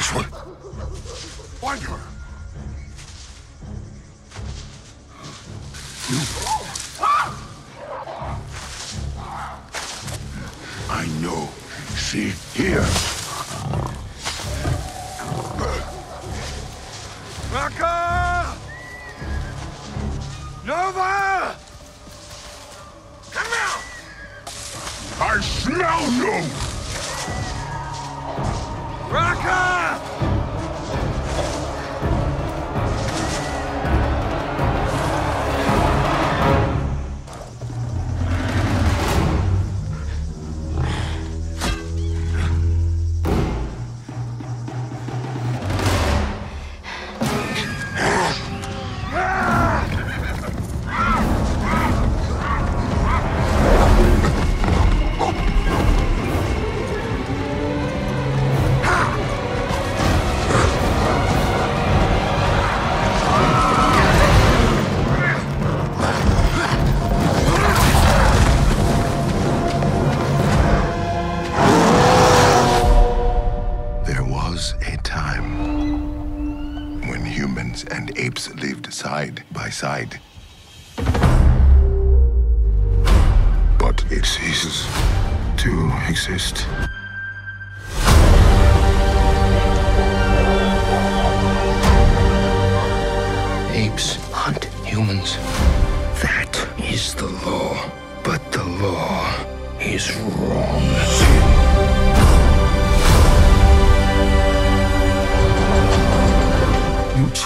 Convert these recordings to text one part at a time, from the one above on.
find her. I know. See, here. Raka! Nova! Come out! I smell you! Was a time when humans and apes lived side by side. But it ceases to exist. Apes hunt humans. That is the law. But the law is wrong.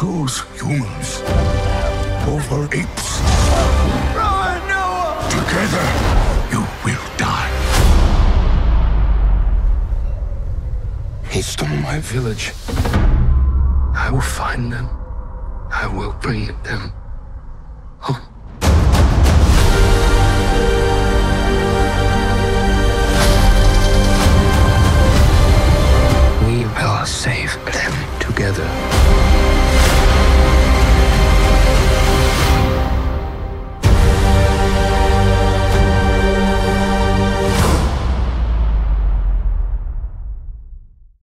Chose humans over apes. Run, Noa! Together, you will die. He stole my village. I will find them. I will bring them home.